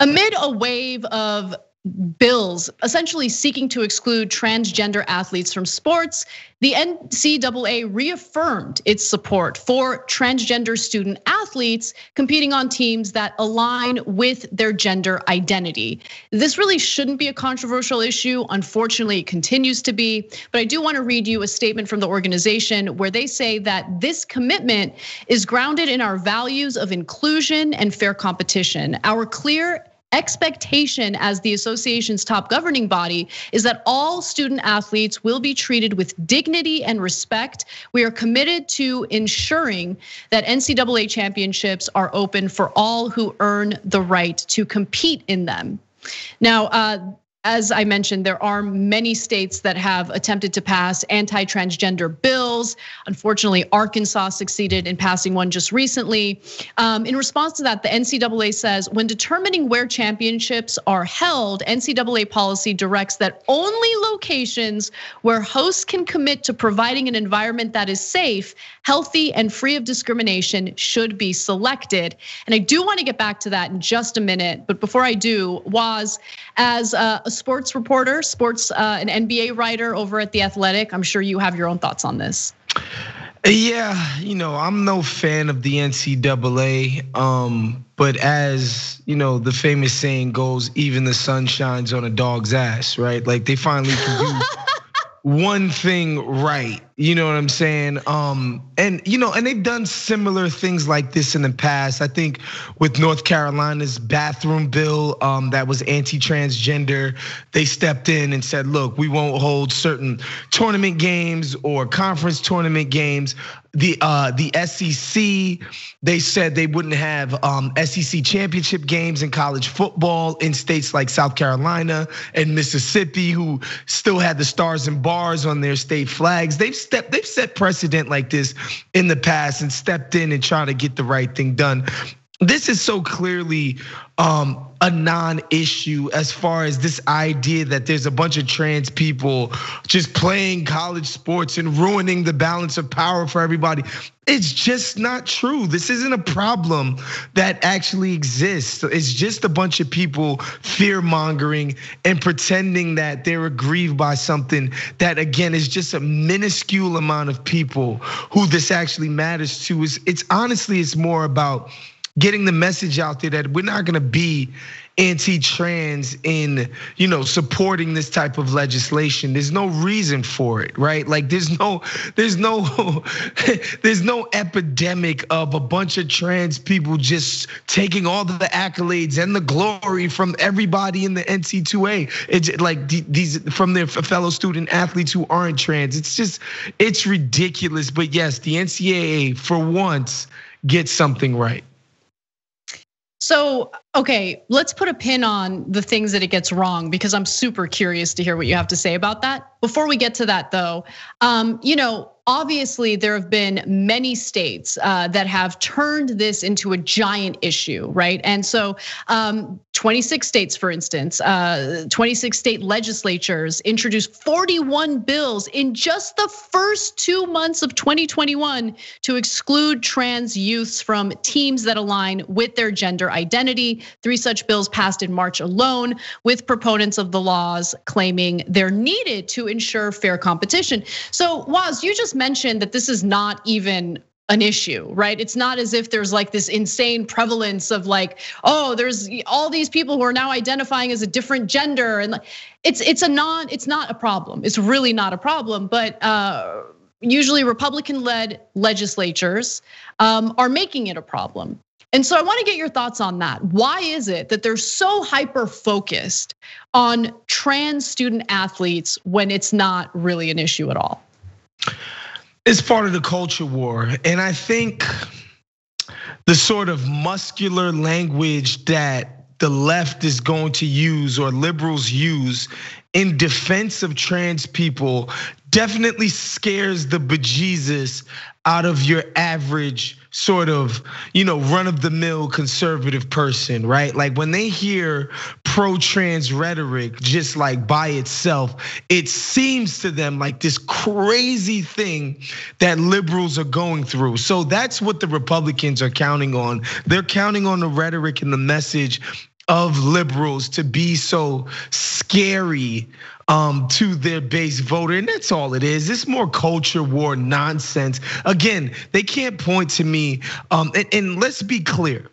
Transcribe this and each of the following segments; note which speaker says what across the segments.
Speaker 1: Amid a wave of bills essentially seeking to exclude transgender athletes from sports, the NCAA reaffirmed its support for transgender student athletes competing on teams that align with their gender identity. This really shouldn't be a controversial issue. Unfortunately, it continues to be. But I do want to read you a statement from the organization where they say that this commitment is grounded in our values of inclusion and fair competition. Our clear expectation as the association's top governing body is that all student athletes will be treated with dignity and respect. We are committed to ensuring that NCAA championships are open for all who earn the right to compete in them. Now, uh, as I mentioned, there are many states that have attempted to pass anti transgender bills. Unfortunately, Arkansas succeeded in passing one just recently. Um, in response to that, the NCAA says when determining where championships are held, NCAA policy directs that only locations where hosts can commit to providing an environment that is safe, healthy, and free of discrimination should be selected. And I do want to get back to that in just a minute. But before I do, Wos, as a sports reporter, sports, an NBA writer over at The Athletic. I'm sure you have your own thoughts on this.
Speaker 2: Yeah, you know, I'm no fan of the NCAA. Um, but as you know, the famous saying goes, even the sun shines on a dog's ass, right? Like they finally can do one thing right. You know what I'm saying? Um, and you know, and they've done similar things like this in the past. I think with North Carolina's bathroom bill um, that was anti-transgender, they stepped in and said, "Look, we won't hold certain tournament games or conference tournament games." The uh, the SEC, they said they wouldn't have um, SEC championship games in college football in states like South Carolina and Mississippi, who still had the stars and bars on their state flags. They've they've set precedent like this in the past and stepped in and trying to get the right thing done. This is so clearly um, a non-issue as far as this idea that there's a bunch of trans people just playing college sports and ruining the balance of power for everybody. It's just not true. This isn't a problem that actually exists. It's just a bunch of people fear mongering and pretending that they're aggrieved by something that, again, is just a minuscule amount of people who this actually matters to. Is it's honestly, it's more about getting the message out there that we're not gonna be anti-trans in you know supporting this type of legislation. There's no reason for it right? Like there's no there's no there's no epidemic of a bunch of trans people just taking all the accolades and the glory from everybody in the NC2A it's like these from their fellow student athletes who aren't trans. It's just it's ridiculous. But yes the NCAA for once gets something right
Speaker 1: so, okay, let's put a pin on the things that it gets wrong because I'm super curious to hear what you have to say about that. Before we get to that though, um, you know, obviously there have been many states uh, that have turned this into a giant issue, right? And so um, 26 states, for instance, uh, 26 state legislatures introduced 41 bills in just the first two months of 2021 to exclude trans youths from teams that align with their gender identity. Three such bills passed in March alone, with proponents of the laws claiming they're needed to ensure fair competition. So, Wos, you just mentioned that this is not even an issue, right? It's not as if there's like this insane prevalence of like, oh, there's all these people who are now identifying as a different gender, and it's it's a non, it's not a problem. It's really not a problem, but uh, usually Republican-led legislatures um, are making it a problem. And so I wanna get your thoughts on that. Why is it that they're so hyper-focused on trans student athletes when it's not really an issue at all?
Speaker 2: It's part of the culture war. And I think the sort of muscular language that the left is going to use or liberals use in defense of trans people definitely scares the bejesus out of your average sort of, you know, run of the mill conservative person, right? Like when they hear pro trans rhetoric just like by itself, it seems to them like this crazy thing that liberals are going through. So that's what the Republicans are counting on. They're counting on the rhetoric and the message of liberals to be so scary um, to their base voter, and that's all it is. It's more culture war nonsense. Again, they can't point to me. Um, and, and let's be clear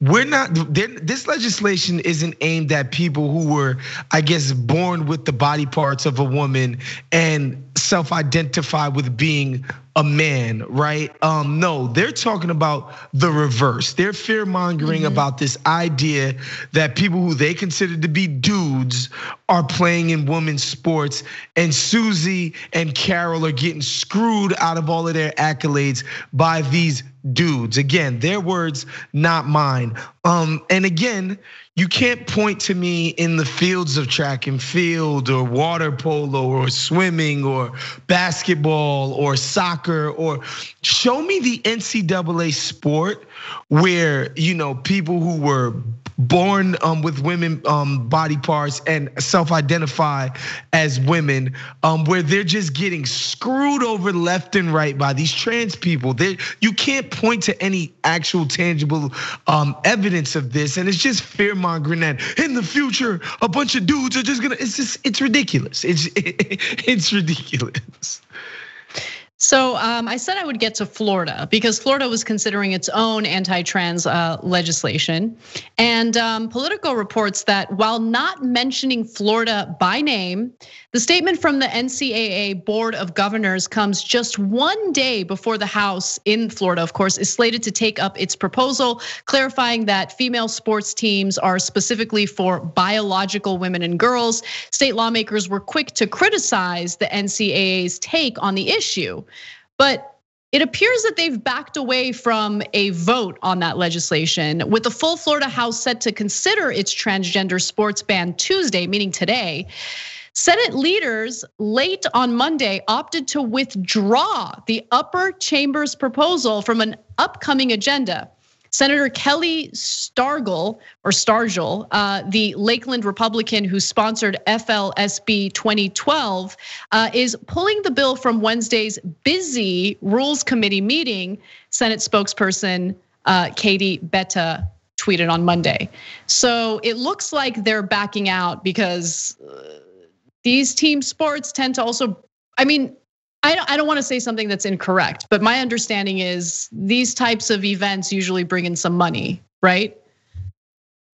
Speaker 2: we're not this legislation isn't aimed at people who were i guess born with the body parts of a woman and self-identify with being a man, right? Um, no, they're talking about the reverse. They're fear mongering mm-hmm. about this idea that people who they consider to be dudes are playing in women's sports, and Susie and Carol are getting screwed out of all of their accolades by these dudes. Again, their words, not mine. Um, and again, you can't point to me in the fields of track and field or water polo or swimming or basketball or soccer or show me the NCAA sport where you know people who were born um, with women um, body parts and self-identify as women, um, where they're just getting screwed over left and right by these trans people. They, you can't point to any actual tangible um, evidence of this, and it's just fear mongering that in the future a bunch of dudes are just gonna. It's just it's ridiculous. It's it's ridiculous.
Speaker 1: So um, I said I would get to Florida because Florida was considering its own anti-trans uh, legislation, and um, Politico reports that while not mentioning Florida by name, the statement from the NCAA Board of Governors comes just one day before the House in Florida, of course, is slated to take up its proposal, clarifying that female sports teams are specifically for biological women and girls. State lawmakers were quick to criticize the NCAA's take on the issue. But it appears that they've backed away from a vote on that legislation, with the full Florida House set to consider its transgender sports ban Tuesday, meaning today. Senate leaders late on Monday opted to withdraw the upper chamber's proposal from an upcoming agenda. Senator Kelli Stargel or Stargel, uh, the Lakeland Republican who sponsored FLSB 2012, uh, is pulling the bill from Wednesday's busy Rules Committee meeting. Senate spokesperson uh, Katie Betta tweeted on Monday. So it looks like they're backing out because these team sports tend to also, I mean, I don't, I don't want to say something that's incorrect, but my understanding is these types of events usually bring in some money, right?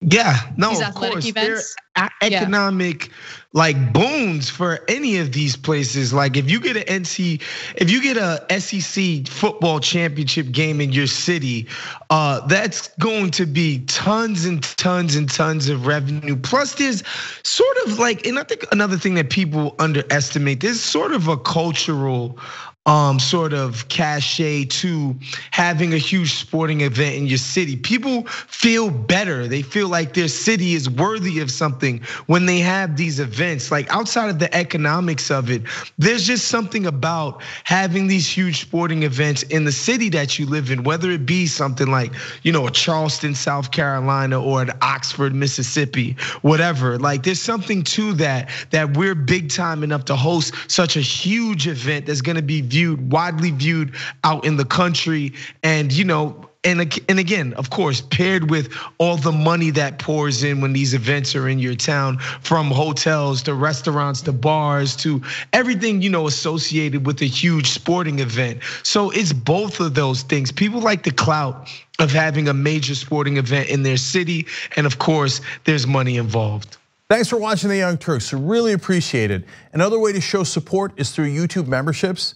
Speaker 2: Yeah, no, of course. Events? They're economic yeah. like boons for any of these places. Like if you get an NC, if you get a SEC football championship game in your city, uh, that's going to be tons and tons and tons of revenue. Plus, there's sort of like, and I think another thing that people underestimate, there's sort of a cultural um, sort of cachet to having a huge sporting event in your city. People feel better. They feel like their city is worthy of something when they have these events. Like outside of the economics of it, there's just something about having these huge sporting events in the city that you live in, whether it be something like, you know, a Charleston, South Carolina, or an Oxford, Mississippi, whatever. Like there's something to that, that we're big time enough to host such a huge event that's gonna be viewed, widely viewed out in the country. And, you know, and and again, of course, paired with all the money that pours in when these events are in your town, from hotels to restaurants to bars to everything you know associated with a huge sporting event. So it's both of those things. People like the clout of having a major sporting event in their city, and of course, there's money involved.
Speaker 3: Thanks for watching The Young Turks. Really appreciate it. Another way to show support is through YouTube memberships.